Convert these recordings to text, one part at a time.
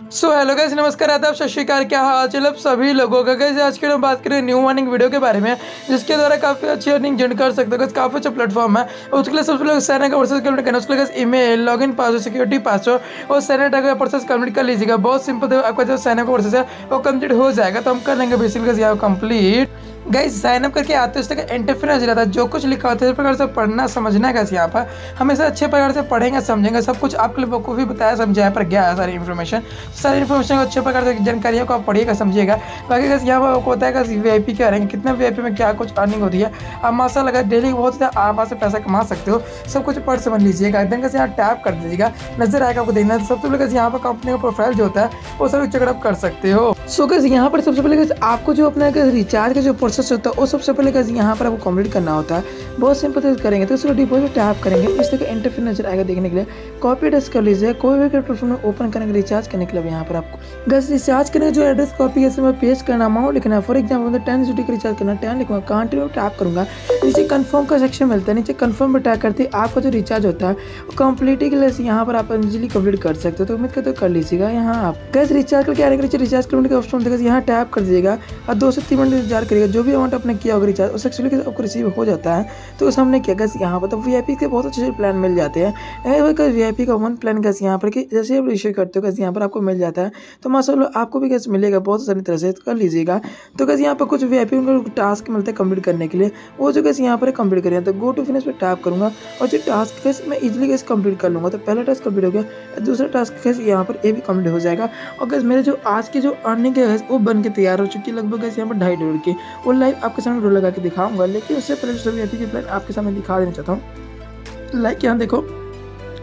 So hello guys नमस्कार, आदाब, सत श्रीकाल, क्या हाल चल अब सभी लोगों का? गाइस आज के हम बात करें न्यू अर्निंग वीडियो के बारे में, जिसके द्वारा काफ़ी अच्छी अर्निंग जनरेट कर सकते हो। गैस काफ़ी अच्छा प्लेटफॉर्म है। उसके लिए सबसे लोग सैना का प्रोसेस कंप्लीट करना उसके लिए email log in password security password और सैना का प्रोसेस कंप्लीट कर लीजिएगा। बहुत सिंपल आपका जो सैना का प्रोसेस है, वो कंप्लीट हो जाएगा। तो हम कर लेंगे बेसिकली यहाँ कंप्लीट गाइस साइन अप करके आते उस तक इंटरफेरेंस रहता। है जो कुछ लिखा होता है, इस प्रकार से पढ़ना, समझना कैसे यहाँ पर? हमेशा अच्छे प्रकार से पढ़ेंगे, समझेंगे, सब कुछ आपके लोगों को भी बताया समझाया पर गया है सारी इन्फॉर्मेशन सारी इन्फॉर्मेशन को अच्छे प्रकार से जानकारी को आप पढ़िएगा, समझिएगा। बाकी कैसे यहाँ पर आपको होता है वी आई पी क्या रहेंगे, कितने वी आई पी में क्या कुछ अर्निंग होती है। आप मासा लगा डेली बहुत आप वहाँ से पैसा कमा सकते हो। सब कुछ पढ़ समझ लीजिएगा। एकदम कैसे यहाँ टैप कर दीजिएगा। नज़र आएगा आपको देखना सबसे पहले कैसे यहाँ पर कंपनी का प्रोफ़ाइल जो होता है, वो सब चेकअप कर सकते हो। सो कैसे यहाँ पर सबसे पहले कैसे आपको जो अपना रिचार्ज का जो होता है। वो सबसे पहले कैसे यहाँ पर आपको कंप्लीट करना होता है। बहुत सिंपल से करेंगे। तो उसको डिपोजिट टैप करेंगे। इस तरह का इंटरफेस नज़र आएगा देखने के लिए। कॉपी टेस्ट कर लीजिए। कोई भी प्लेटफॉर्म में ओपन करेंगे रिचार्ज करने के लिए यहाँ पर आपको। गैस रिचार्ज करने जो एड्रेस कॉपी है मैं पेस्ट करना अमाउंट लिखना है। फॉर एग्ज़ाम्पल टेन सिटी का रिचार्ज करना टेन लिखूँगा। कंटिन्यू टैप करूँगा। नीचे कन्फर्म का सेक्शन मिलता है। नीचे कन्फर्म पर टैप करते आपका जो रिचार्ज होता है, वो के लिए यहाँ पर आप इजिली कंप्लीट कर सकते हो। तो उम्मीद करते हो कर लीजिएगा यहाँ आप। गैस रिचार्ज करके आने के रिचार्ज करने का ऑप्शन यहाँ टैप कर दीजिएगा। और दो से तीन मिनट इंतज़ार करिएगा। जो भी अमाउंट आपने किया होगा रिचार्ज उस एक्चुअली आपको रिसीव हो जाता है तो उस हमने क्या गैस यहाँ पर तो वी के बहुत अच्छे अच्छे प्लान मिल जाते हैं। वी आई का वन प्लान कैसे यहाँ पर कि जैसे आप इशू करते हो कैसे यहाँ पर आपको मिल जाता है तो माशा आपको भी कैसे मिलेगा बहुत सारी तरह से, कर लीजिएगा। तो कैसे यहाँ पर कुछ वी आई टास्क मिलते हैं कंप्लीट करने के लिए। वो जो कैसे यहाँ पर कंप्लीट करें तो गो टू फिनिश पर टैप करूँगा, और जो टास्क कैसे मैं इजिली कैसे कंप्लीट कर लूँगा तो पहला टास्क कंप्लीट हो गया, दूसरा टास्क कैसे यहाँ पर ये भी कंप्लीट हो जाएगा। और कैसे मेरे जो आज की जो अर्निंग है वो बन के तैयार हो चुकी है, लगभग कैसे यहाँ पर ढाई डॉलर की, वो लाइव आपके सामने रोल लगा के दिखाऊँगा, लेकिन उससे पहले सभी के प्लान आपके सामने दिखा देना चाहता हूँ। लाइक यहाँ देखो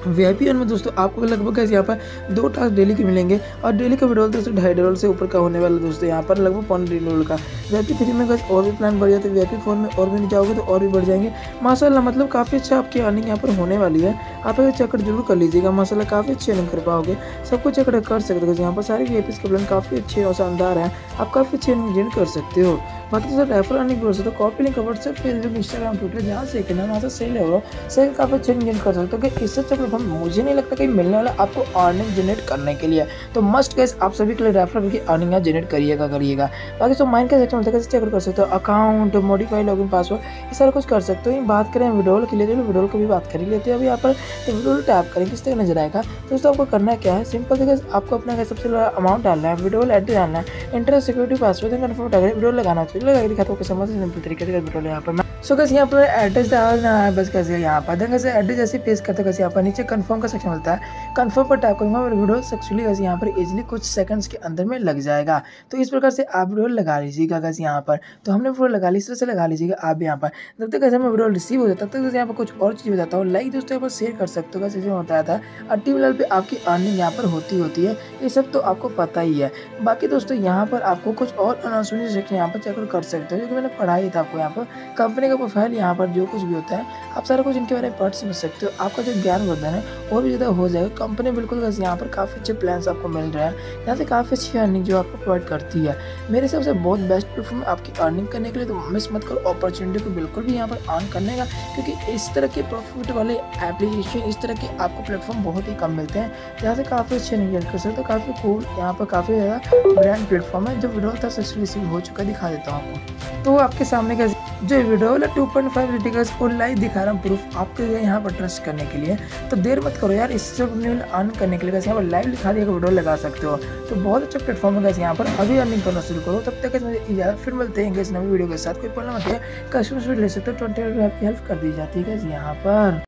वी में दोस्तों, आपको लगभग यहाँ पर दो टास्क डेली के मिलेंगे और डेली का विड्रॉल दोस्तों ढाई डॉलर से ऊपर का होने वाला दोस्तों, यहाँ पर लगभग पौने डॉलर का। वी आई थ्री में और भी प्लान बढ़ जाते वी आई फोर में और भी जाओगे तो और भी बढ़ जाएँगे। माशाला मतलब काफ़ी अच्छा आपकी अर्निंग यहाँ पर होने वाली है। आप अगर चक्कर ज़रूर कर लीजिएगा माशाला काफ़ी अच्छी अर्निंग कर पाओगे। सब कुछ चक्कर कर सकते हो यहाँ पर सारे वी के प्लान काफ़ी अच्छे और शानदार हैं। आप काफ़ी अच्छी अर्निंग कर सकते हो। बाकी तो रेफर अर्निंग कर सकते हो copy link WhatsApp Facebook Instagram Twitter जहाँ से सेल हो सेल काफ़ी अच्छे गेन कर सकते हो इससे अच्छा प्लेटफॉर्म मुझे नहीं लगता कहीं मिलने वाला आपको अर्निंग जनरेट करने के लिए तो मस्ट कैस आप सभी के लिए रेफर की अर्निंग जनरेट करिएगा करिएगा। बाकी तो माइंड का सेक्शन कैसे चेक कर सकते हो अकाउंट मॉडिफाई लॉगिन पासवर्ड ये सारा कुछ कर सकते हो। बात करें विड्रोल के लिए तो विड्रोल की भी बात कर ही लेते हैं। अभी यहाँ पर तो विड्रोल टैप करें, किस तरह नज़र आएगा? तो दोस्तों, आपको करना क्या है? सिंपल देखिए आपको अपना सबसे बड़ा अमाउंट डालना है विड्रोल एड्रेस डालना है। Interest security password confirm withdrawal लगाना चाहिए लगा दिखाता हूँ समझ सिंपल तरीके से विड्रोल यहाँ पर। सो कैसे यहाँ पर एड्रेस डालना है, बस कैसे यहाँ पर। कैसे एड्रेस जैसे पेश करते कैसे यहाँ पर नीचे कंफर्म का सेक्शन मिलता है। कंफर्म पर टाइप करूँगा और वीडियो एक्चुअली कैसे यहाँ पर इजिली कुछ सेकंड्स के अंदर में लग जाएगा। तो इस प्रकार से आप वीडियो लगा लीजिएगा कैसे यहाँ पर। तो हमने वीडियो लगा ली, इस तरह से लगा लीजिएगा आप यहाँ पर। जब तक कैसे हमें वीडियो रिसीव हो जाता है, तब तक यहाँ पर कुछ और चीज़ जाता है लाइक दोस्तों यहाँ पर शेयर कर सकते हो कैसे बताया था। और टी पे आपकी अर्निंग यहाँ पर होती होती है। ये सब तो आपको पता ही है। बाकी दोस्तों यहाँ पर आपको कुछ और अनाउंसमेंट सेक्शन यहाँ पर चेक कर सकते हो क्योंकि मैंने पढ़ाई था आपको यहाँ पर। कंपनी का प्रोफ़ाइल यहाँ पर जो कुछ भी होता है, आप सारा कुछ इनके बारे में पढ़ सकते हो। आपका जो ज्ञान वर्धन है वो भी ज़्यादा हो जाएगा। कंपनी बिल्कुल यहाँ पर काफ़ी अच्छे प्लान आपको मिल रहे हैं। यहाँ से काफ़ी अच्छी अर्निंग जो आपको प्रोवाइड करती है। मेरे हिसाब से बहुत बेस्ट प्लेटफॉर्म आपकी अर्निंग करने के लिए तो मिस मत करो। अपॉर्चुनिटी को बिल्कुल भी यहाँ पर अर्न करने का, क्योंकि इस तरह के प्रॉफिट वाले एप्लीकेशन इस तरह के आपको प्लेटफॉर्म बहुत ही कम मिलते हैं। जहाँ से काफ़ी अच्छे अर्निंग कर सकते हो। काफ़ी कूल यहाँ पर काफ़ी ज़्यादा ब्रांड प्लेटफॉर्म है, जो वीडियो था सक्सेसफुल हो चुका दिखा देता हूँ आपको। तो आपके सामने का जो वीडियो वाला टू पॉइंट फाइव रिटिकल्स को लाइव दिखा रहा हूँ प्रूफ आपके लिए, यहाँ पर ट्रस्ट करने के लिए। तो देर मत करो यार इससे अर्न करने के लिए यहाँ पर लाइव लिखा दिया वीडियो लगा सकते हो। तो बहुत अच्छा प्लेटफॉर्म है यहाँ पर। अभी अर्निंग करना शुरू करो। तब तक मुझे फिर मिलते हैं इस नवी वीडियो के साथ। कोई प्रॉब्लम होती है कस्टमर ले सकते हो। ट्वेंटी आपकी हेल्प कर दी जाती है यहाँ पर।